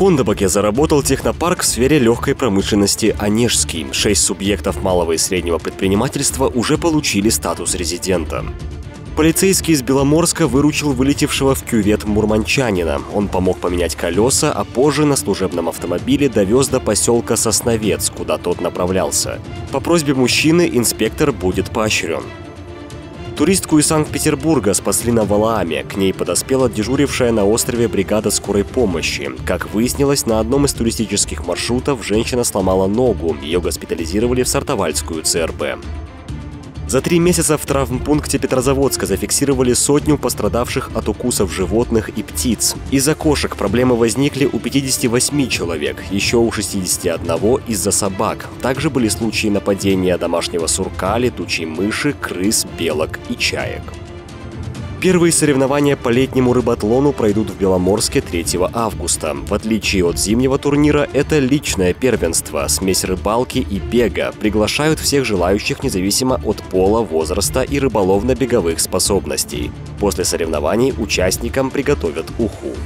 Кондобаке заработал технопарк в сфере легкой промышленности «Онежский». Шесть субъектов малого и среднего предпринимательства уже получили статус резидента. Полицейский из Беломорска выручил вылетевшего в кювет мурманчанина. Он помог поменять колеса, а позже на служебном автомобиле довез до поселка Сосновец, куда тот направлялся. По просьбе мужчины инспектор будет поощрен. Туристку из Санкт-Петербурга спасли на Валааме. К ней подоспела дежурившая на острове бригада скорой помощи. Как выяснилось, на одном из туристических маршрутов женщина сломала ногу. Ее госпитализировали в Сартовальскую ЦРБ. За три месяца в травмпункте Петрозаводска зафиксировали сотню пострадавших от укусов животных и птиц. Из-за кошек проблемы возникли у 58 человек, еще у 61 из-за собак. Также были случаи нападения домашнего сурка, летучей мыши, крыс, белок и чаек. Первые соревнования по летнему рыбатлону пройдут в Беломорске 3 августа. В отличие от зимнего турнира, это личное первенство, смесь рыбалки и бега. Приглашают всех желающих независимо от пола, возраста и рыболовно-беговых способностей. После соревнований участникам приготовят уху.